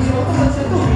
先生。